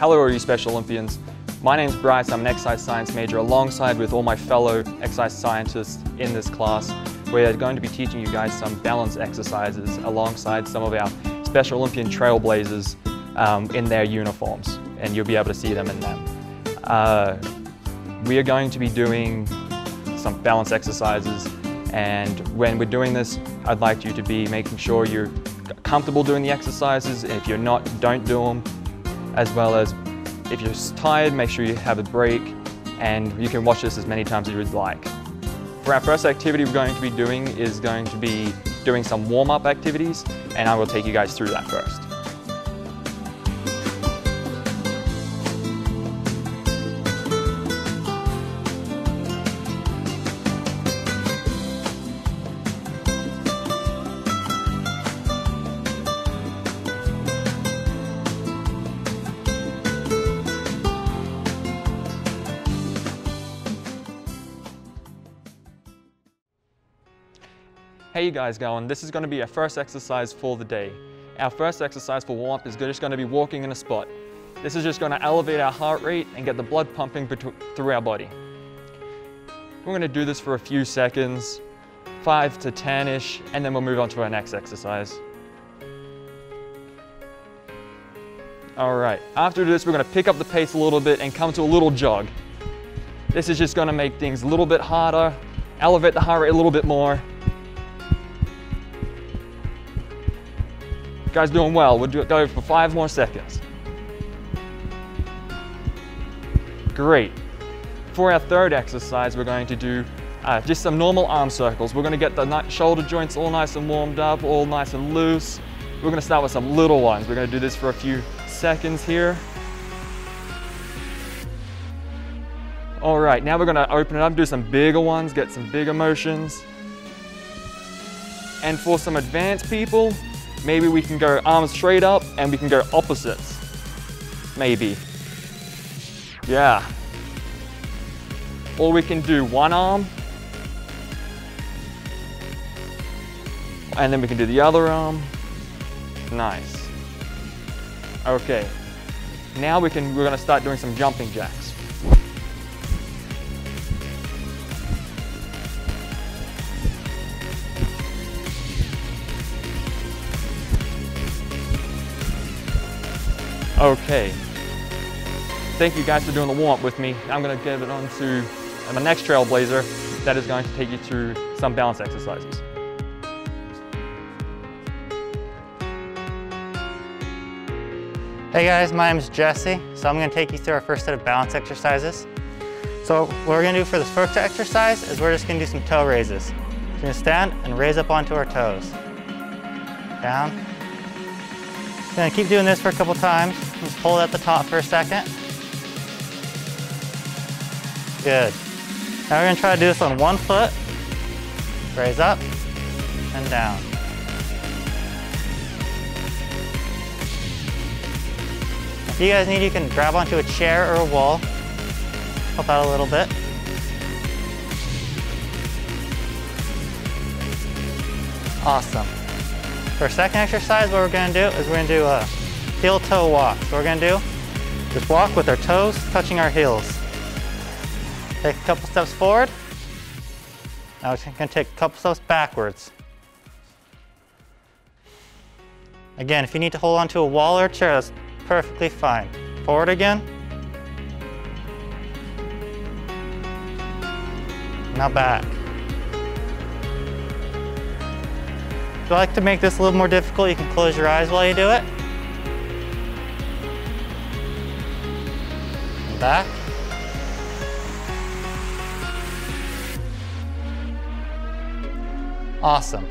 Hello all you Special Olympians. My name's Bryce, I'm an exercise science major alongside with all my fellow exercise scientists in this class. We're going to be teaching you guys some balance exercises alongside some of our Special Olympian trailblazers um, in their uniforms and you'll be able to see them in them. Uh, we are going to be doing some balance exercises and when we're doing this I'd like you to be making sure you're comfortable doing the exercises if you're not don't do them as well as if you're tired make sure you have a break and you can watch this as many times as you'd like. For our first activity we're going to be doing is going to be doing some warm-up activities and I will take you guys through that first. Hey you guys going, this is going to be our first exercise for the day. Our first exercise for warm-up is just going to be walking in a spot. This is just going to elevate our heart rate and get the blood pumping through our body. We're going to do this for a few seconds, 5 to 10-ish, and then we'll move on to our next exercise. Alright, after this we're going to pick up the pace a little bit and come to a little jog. This is just going to make things a little bit harder, elevate the heart rate a little bit more, guys doing well. We'll do it go for five more seconds. Great. For our third exercise, we're going to do uh, just some normal arm circles. We're going to get the shoulder joints all nice and warmed up, all nice and loose. We're going to start with some little ones. We're going to do this for a few seconds here. All right, now we're going to open it up, do some bigger ones, get some bigger motions. And for some advanced people, Maybe we can go arms straight up and we can go opposites. Maybe. Yeah. Or we can do one arm. And then we can do the other arm. Nice. Okay. Now we can, we're gonna start doing some jumping jacks. Okay. Thank you guys for doing the warm-up with me. I'm gonna give it on to uh, my next trailblazer that is going to take you through some balance exercises. Hey guys, my name is Jesse. So I'm gonna take you through our first set of balance exercises. So what we're gonna do for this first exercise is we're just gonna do some toe raises. We're gonna stand and raise up onto our toes. Down. Gonna keep doing this for a couple times. Just hold at the top for a second. Good. Now we're gonna try to do this on one foot. Raise up and down. If you guys need, you can grab onto a chair or a wall. Help out a little bit. Awesome. For our second exercise, what we're gonna do is we're gonna do a heel toe walk. So we're gonna do, just walk with our toes touching our heels. Take a couple steps forward. Now we're gonna take a couple steps backwards. Again, if you need to hold onto a wall or a chair, that's perfectly fine. Forward again. Now back. If you like to make this a little more difficult, you can close your eyes while you do it. back. Awesome.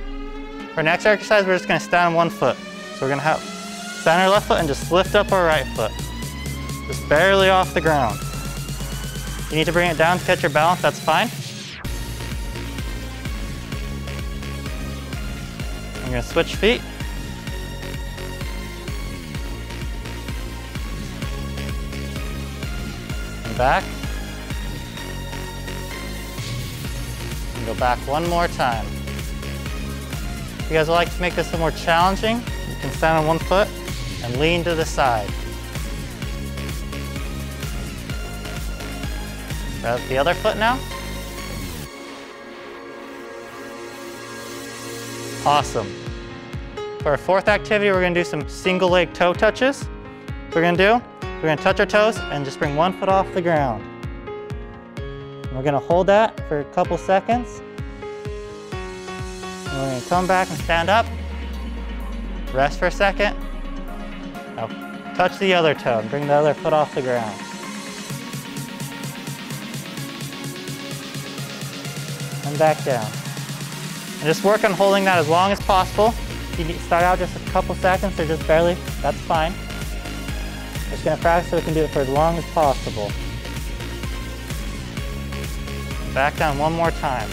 For next exercise, we're just gonna stand on one foot. So we're gonna have stand our left foot and just lift up our right foot. Just barely off the ground. You need to bring it down to catch your balance, that's fine. I'm gonna switch feet. And back. And go back one more time. If you guys would like to make this a more challenging, you can stand on one foot and lean to the side. Grab the other foot now. Awesome. For our fourth activity, we're gonna do some single leg toe touches. We're gonna do, we're gonna touch our toes and just bring one foot off the ground. We're gonna hold that for a couple seconds. And we're gonna come back and stand up. Rest for a second. Now touch the other toe and bring the other foot off the ground. And back down. And just work on holding that as long as possible. If you start out just a couple seconds or just barely, that's fine. Just gonna practice so we can do it for as long as possible. Back down one more time.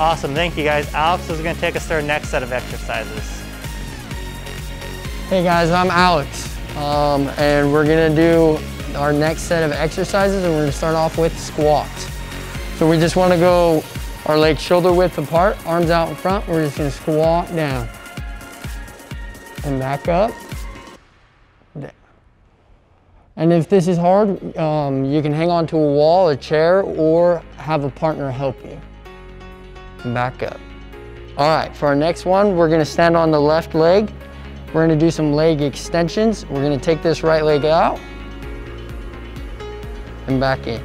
Awesome, thank you guys. Alex is gonna take us through our next set of exercises. Hey guys, I'm Alex, um, and we're gonna do our next set of exercises and we're gonna start off with squats. So we just wanna go our legs shoulder width apart, arms out in front. We're just gonna squat down and back up. And if this is hard, um, you can hang on to a wall, a chair, or have a partner help you. And back up. All right, for our next one, we're gonna stand on the left leg. We're gonna do some leg extensions. We're gonna take this right leg out and back in.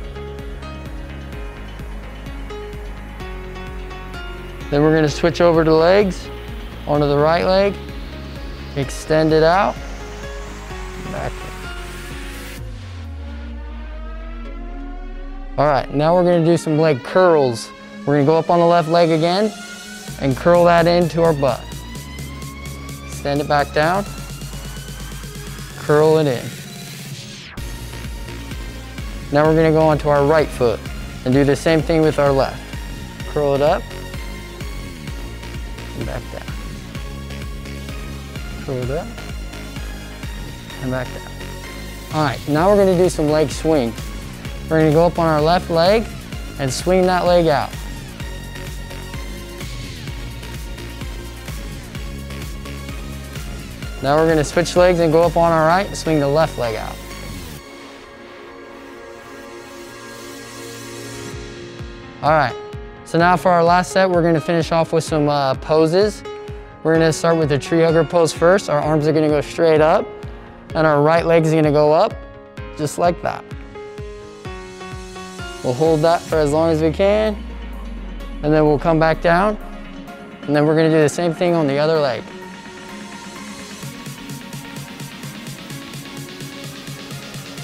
Then we're gonna switch over to legs onto the right leg, extend it out, back in. All right, now we're gonna do some leg curls. We're gonna go up on the left leg again and curl that into our butt. Extend it back down, curl it in. Now we're gonna go onto our right foot and do the same thing with our left. Curl it up and back down. Curl it up and back down. All right, now we're gonna do some leg swing. We're gonna go up on our left leg and swing that leg out. Now we're gonna switch legs and go up on our right and swing the left leg out. All right, so now for our last set, we're gonna finish off with some uh, poses. We're gonna start with the tree hugger pose first. Our arms are gonna go straight up and our right leg is gonna go up, just like that. We'll hold that for as long as we can and then we'll come back down and then we're gonna do the same thing on the other leg.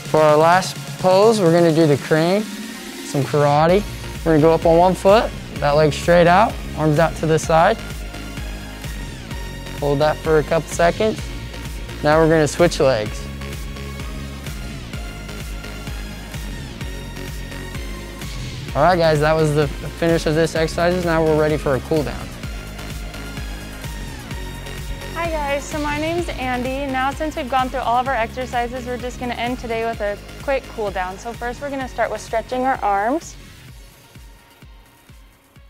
For our last pose, we're gonna do the crane, some karate. We're gonna go up on one foot, that leg straight out, arms out to the side. Hold that for a couple seconds. Now we're gonna switch legs. All right guys, that was the finish of this exercise. Now we're ready for a cool down. Hi guys, so my name's Andy. Now since we've gone through all of our exercises, we're just gonna end today with a quick cool down. So first we're gonna start with stretching our arms.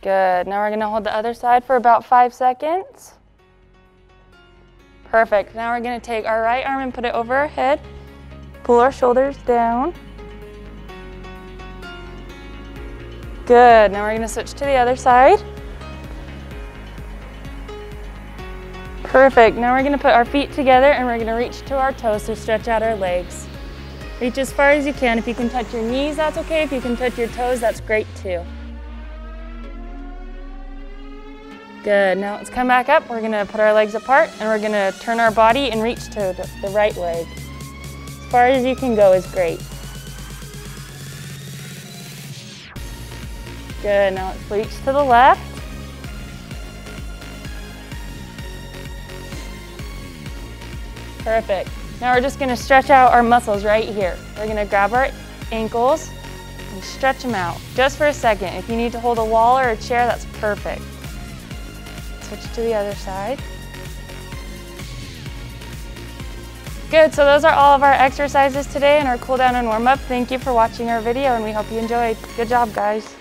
Good, now we're gonna hold the other side for about five seconds. Perfect, now we're gonna take our right arm and put it over our head. Pull our shoulders down. Good, now we're gonna switch to the other side. Perfect, now we're gonna put our feet together and we're gonna reach to our toes to stretch out our legs. Reach as far as you can. If you can touch your knees, that's okay. If you can touch your toes, that's great too. Good, now let's come back up. We're gonna put our legs apart and we're gonna turn our body and reach to the, right leg. As far as you can go is great. Good, now let's reach to the left. Perfect. Now we're just gonna stretch out our muscles right here. We're gonna grab our ankles and stretch them out just for a second. If you need to hold a wall or a chair, that's perfect. Switch to the other side. Good, so those are all of our exercises today and our cool down and warm up. Thank you for watching our video and we hope you enjoyed. Good job, guys.